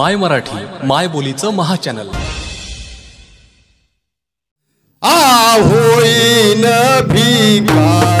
My Marathi माय बोलीचं महाचॅनल चॅनल भिकारी होईन भिकारी.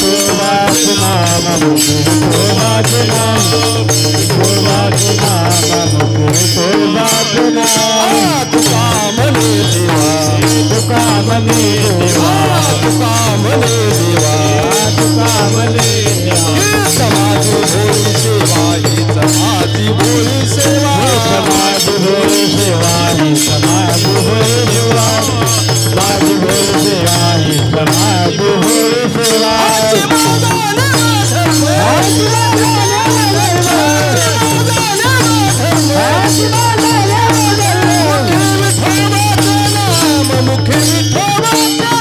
को वासना मनु को वासना को वासना मनु को वासना तुकामने देवा तुकामने देवा तुकामने देवा सेवा ही समाज भोली सेवा समाज भोली মুখে